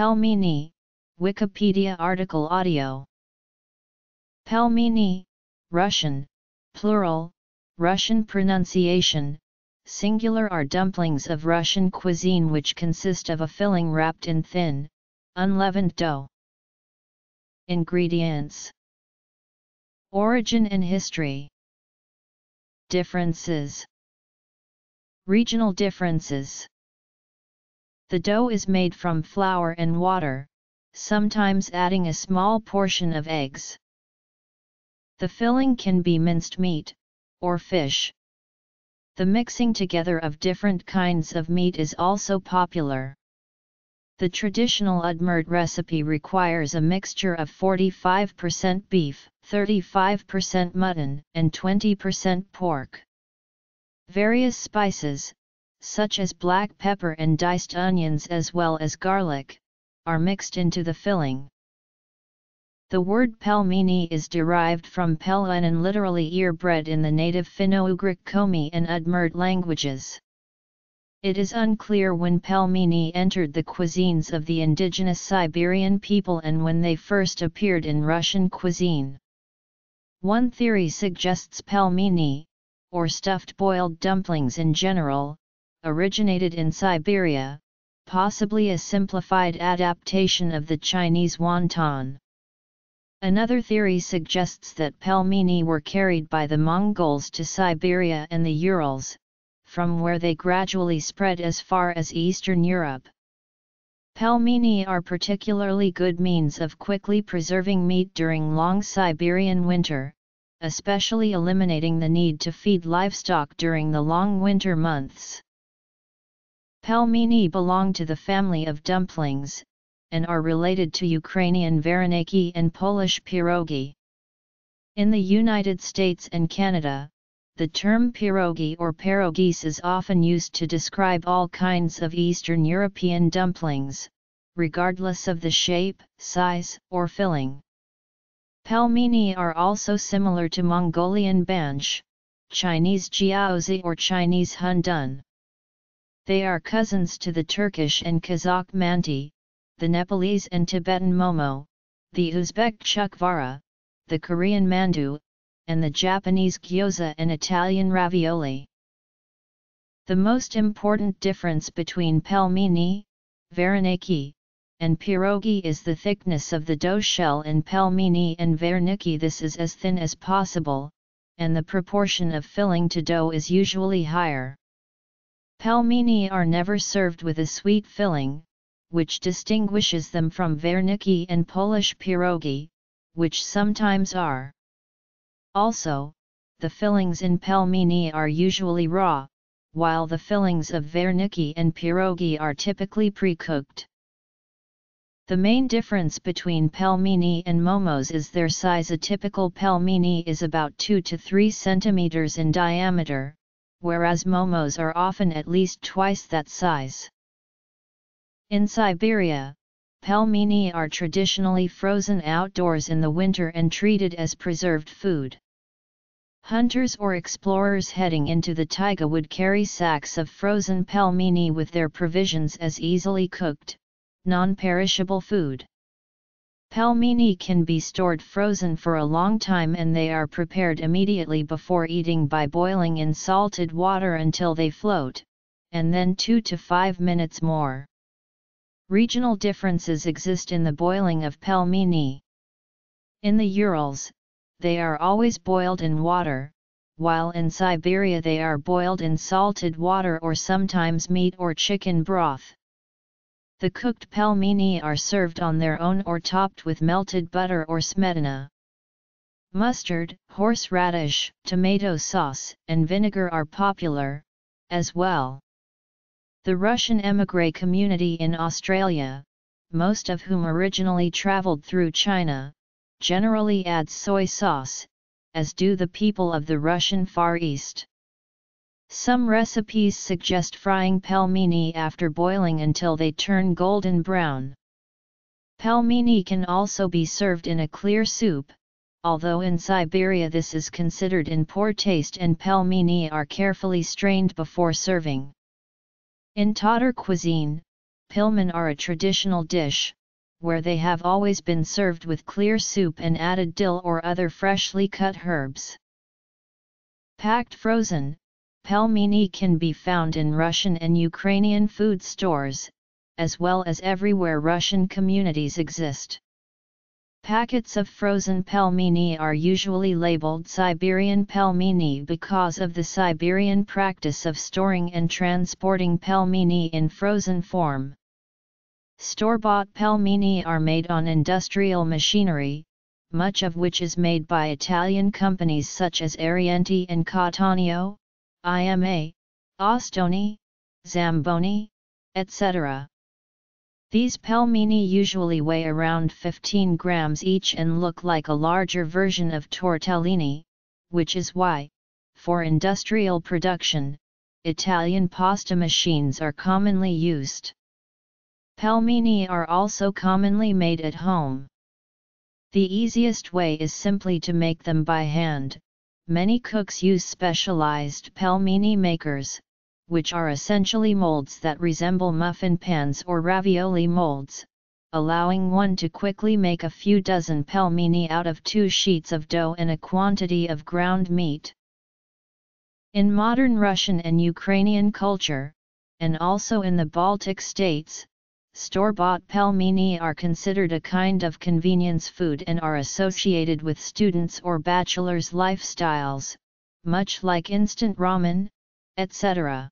Pelmeni, Wikipedia article audio. Pelmeni, Russian, plural, Russian pronunciation, singular are dumplings of Russian cuisine which consist of a filling wrapped in thin, unleavened dough. Ingredients Origin and History Differences Regional differences The dough is made from flour and water, sometimes adding a small portion of eggs. The filling can be minced meat, or fish. The mixing together of different kinds of meat is also popular. The traditional Udmurt recipe requires a mixture of 45% beef, 35% mutton, and 20% pork. Various spices, such as black pepper and diced onions as well as garlic, are mixed into the filling. The word pelmeni is derived from pelnyan and literally ear bread in the native Finno-Ugric Komi and Udmurt languages. It is unclear when pelmeni entered the cuisines of the indigenous Siberian people and when they first appeared in Russian cuisine. One theory suggests pelmeni, or stuffed boiled dumplings in general, originated in Siberia, possibly a simplified adaptation of the Chinese wonton. Another theory suggests that pelmeni were carried by the Mongols to Siberia and the Urals, from where they gradually spread as far as Eastern Europe. Pelmeni are particularly good means of quickly preserving meat during long Siberian winter, especially eliminating the need to feed livestock during the long winter months. Pelmeni belong to the family of dumplings, and are related to Ukrainian vareniki and Polish pierogi. In the United States and Canada, the term pierogi or pierogis is often used to describe all kinds of Eastern European dumplings, regardless of the shape, size, or filling. Pelmeni are also similar to Mongolian bansh, Chinese jiaozi or Chinese hundun. They are cousins to the Turkish and Kazakh manti, the Nepalese and Tibetan momo, the Uzbek chuchvara, the Korean mandu, and the Japanese gyoza and Italian ravioli. The most important difference between pelmeni, vareniki, and pierogi is the thickness of the dough shell in pelmeni and vareniki this is as thin as possible, and the proportion of filling to dough is usually higher. Pelmeni are never served with a sweet filling, which distinguishes them from vareniki and Polish pierogi, which sometimes are. Also, the fillings in pelmeni are usually raw, while the fillings of vareniki and pierogi are typically pre-cooked. The main difference between pelmeni and momos is their size. A typical pelmeni is about 2 to 3 centimeters in diameter, whereas momos are often at least twice that size. In Siberia, Pelmeni are traditionally frozen outdoors in the winter and treated as preserved food. Hunters or explorers heading into the taiga would carry sacks of frozen pelmeni with their provisions as easily cooked, non-perishable food. Pelmeni can be stored frozen for a long time and they are prepared immediately before eating by boiling in salted water until they float, and then 2 to 5 minutes more. Regional differences exist in the boiling of pelmeni. In the Urals, they are always boiled in water, while in Siberia they are boiled in salted water or sometimes meat or chicken broth. The cooked pelmeni are served on their own or topped with melted butter or smetana. Mustard, horseradish, tomato sauce, and vinegar are popular, as well. The Russian emigre community in Australia, most of whom originally travelled through China, generally adds soy sauce, as do the people of the Russian Far East. Some recipes suggest frying pelmeni after boiling until they turn golden brown. Pelmeni can also be served in a clear soup, although in Siberia this is considered in poor taste and pelmeni are carefully strained before serving. In Tatar cuisine, pilmen are a traditional dish, where they have always been served with clear soup and added dill or other freshly cut herbs. Packed frozen, pelmeni can be found in Russian and Ukrainian food stores, as well as everywhere Russian communities exist. Packets of frozen pelmeni are usually labeled Siberian pelmeni because of the Siberian practice of storing and transporting pelmeni in frozen form. Store-bought pelmeni are made on industrial machinery, much of which is made by Italian companies such as Arienti and Cattaneo, IMA, Ostoni, Zamboni, etc. These pelmeni usually weigh around 15 grams each and look like a larger version of tortellini, which is why, for industrial production, Italian pasta machines are commonly used. Pelmeni are also commonly made at home. The easiest way is simply to make them by hand. Many cooks use specialized pelmeni makers, which are essentially molds that resemble muffin pans or ravioli molds, allowing one to quickly make a few dozen pelmeni out of two sheets of dough and a quantity of ground meat. In modern Russian and Ukrainian culture, and also in the Baltic states, store-bought pelmeni are considered a kind of convenience food and are associated with students' or bachelors' lifestyles, much like instant ramen, etc.